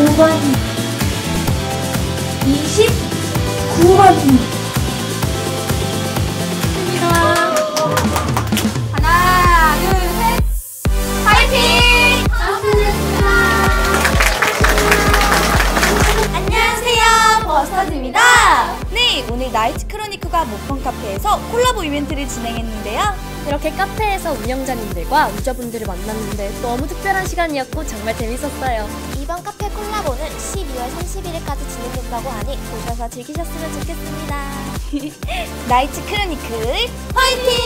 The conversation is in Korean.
35번 29번 하나 둘셋 파이팅 안녕하세요 버스터즈입니다 네, 오늘 나이트 크로니크가 모펑 카페에서 콜라보 이벤트를 진행했는데요. 이렇게 카페에서 운영자님들과 유저분들을 만났는데 너무 특별한 시간이었고 정말 재밌었어요. 콜라보는 12월 31일까지 진행된다고 하니 오셔서 즐기셨으면 좋겠습니다 나이트 크로니클 화이팅!